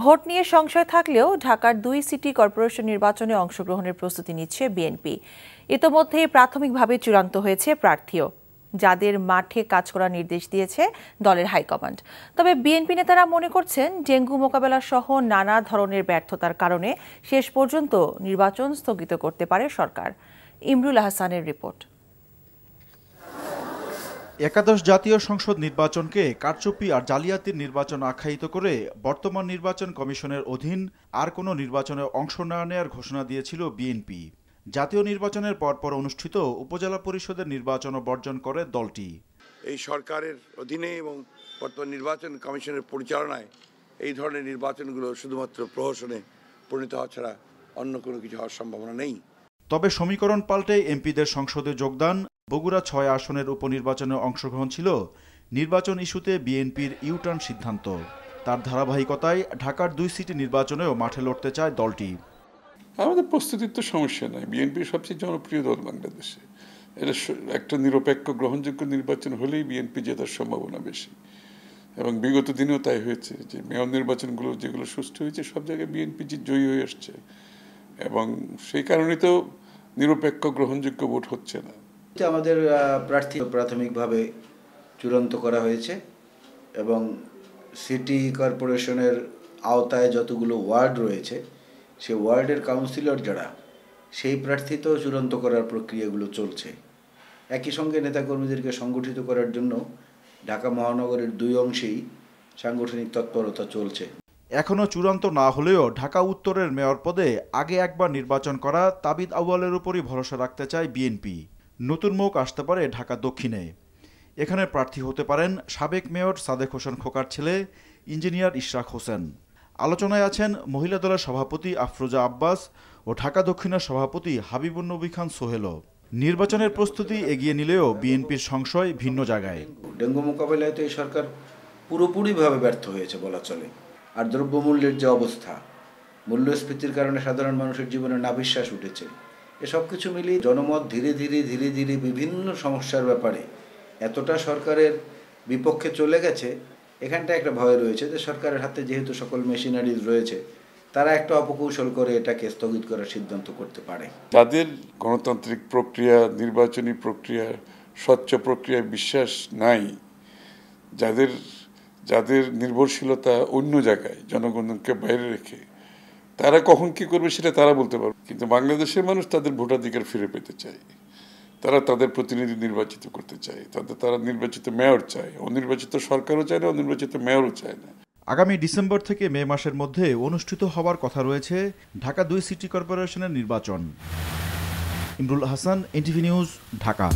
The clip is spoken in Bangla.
ভোট নিয়ে সংশয় থাকলেও ঢাকার দুই সিটি কর্পোরেশন নির্বাচনে অংশগ্রহণের প্রস্তুতি নিচ্ছে বিএনপি। ইতোমধ্যেই প্রাথমিকভাবে চূড়ান্ত হয়েছে প্রার্থীও। যাদের মাঠে কাজ করার নির্দেশ দিয়েছে দলের হাইকমান্ড তবে বিএনপি নেতারা মনে করছেন ডেঙ্গু মোকাবেলা সহ নানা ধরনের ব্যর্থতার কারণে শেষ পর্যন্ত নির্বাচন স্থগিত করতে পারে সরকার। ইমরুল আহসানের রিপোর্ট। একাদশ জাতীয় সংসদ নির্বাচনকে কারচুপি আর জালিয়াতির নির্বাচন আখ্যায়িত করে বর্তমান নির্বাচন কমিশনের অধীন আর কোনো নির্বাচনে অংশ না নেওয়ার ঘোষণা দিয়েছিল বিএনপি। জাতীয় নির্বাচনের পরপর অনুষ্ঠিত উপজেলা পরিষদের নির্বাচনও বর্জন করে দলটি। এই সরকারের অধীনে এবং বর্তমান নির্বাচন কমিশনের পরিচালনায় এই ধরনের নির্বাচনগুলো শুধুমাত্র প্রহসনে পরিণত হওয়া ছাড়া অন্য কোনো কিছু হওয়ার সম্ভাবনা নেই। তবে সমীকরণ পাল্টে এমপিদের সংসদে যোগদান। বগুড়া ছয় আসনের উপনির্বাচনে অংশগ্রহণ ছিল। নির্বাচন ইস্যুতে বিএনপির ইউটার্ন সিদ্ধান্ত। তার ধারাবাহিকতায় ঢাকার দুই সিটি নির্বাচনেও মাঠে লড়তে চায় দলটি। আমাদের প্রস্তুতির তো সমস্যা নাই। বিএনপি সবচেয়ে জনপ্রিয় দল বাংলাদেশে। এটা একটা নিরপেক্ষ, গ্রহণযোগ্য নির্বাচন হলেই বিএনপি জেতার সম্ভাবনা বেশি। এবং বিগত দিনেও তাই হয়েছে যে, মেয়র নির্বাচনগুলো যেগুলো সুষ্ঠু হয়েছে, সব জায়গায় বিএনপি জয়ী হয়ে আসছে। এবং সেই কারণে তো নিরপেক্ষ গ্রহণযোগ্য ভোট হচ্ছে না। আমাদের প্রার্থী প্রাথমিকভাবে চূড়ান্ত করা হয়েছে এবং সিটি কর্পোরেশনের আওতায় যতগুলো ওয়ার্ড রয়েছে সে ওয়ার্ডের কাউন্সিলর যারা, সেই প্রার্থী তো চূড়ান্ত করার প্রক্রিয়াগুলো চলছে। একই সঙ্গে নেতাকর্মীদেরকে সংগঠিত করার জন্য ঢাকা মহানগরের দুই অংশেই সাংগঠনিক তৎপরতা চলছে। এখনও চূড়ান্ত না হলেও ঢাকা উত্তরের মেয়র পদে আগে একবার নির্বাচন করা তাবিদ আউয়ালের উপরই ভরসা রাখতে চায় বিএনপি। নতুন মুখ আসতে পারে ঢাকা দক্ষিণে। এখানে প্রার্থী হতে পারেন সাবেক মেয়র সাদেক হোসেন খোকার ছেলে ইঞ্জিনিয়ার ইশরাক হোসেন। আলোচনায় আছেন মহিলা দলের সভাপতি আফরোজা আব্বাস ও ঢাকা দক্ষিণের সভাপতি হাবিবুন নবী খান সোহেলও। নির্বাচনের প্রস্তুতি এগিয়ে নিলেও বিএনপির সংশয় ভিন্ন জায়গায়। ডেঙ্গু মোকাবেলায় তো এই সরকার পুরোপুরিভাবে ব্যর্থ হয়েছে বলা চলে। আর দ্রব্যমূল্যের যে অবস্থা, মূল্যস্ফীতির কারণে সাধারণ মানুষের জীবনে নাভিশ্বাস উঠেছে। এসব কিছু মিলিয়ে জনমত ধীরে ধীরে ধীরে ধীরে বিভিন্ন সমস্যার ব্যাপারে এতটা সরকারের বিপক্ষে চলে গেছে এখানটা একটা ভয় রয়েছে যে সরকারের হাতে যেহেতু সকল মেশিনারিজ রয়েছে, তারা একটা অপকৌশল করে এটাকে স্থগিত করার সিদ্ধান্ত করতে পারে। যাদের গণতান্ত্রিক প্রক্রিয়া, নির্বাচনী প্রক্রিয়া, স্বচ্ছ প্রক্রিয়ায় বিশ্বাস নাই। যাদের যাদের নির্ভরশীলতা অন্য জায়গায় জনগণকে বাইরে রেখে, তারা কখন কি করবে সেটা তারা বলতে পারবে। কিন্তু বাংলাদেশের মানুষ তাদের ভোটাধিকার ফিরে পেতে চায়। তারা তাদের প্রতিনিধি নির্বাচিত করতে চায়। তাদের, তারা নির্বাচিত মেয়র চায়। অনির্বাচিত সরকারও চায় না, অনির্বাচিত মেয়রও চায় না। আগামী ডিসেম্বর থেকে মে মাসের মধ্যে অনুষ্ঠিত হওয়ার কথা রয়েছে ঢাকা দুই সিটি কর্পোরেশনের নির্বাচন। Imrul Hasan, NTV news, Dhaka.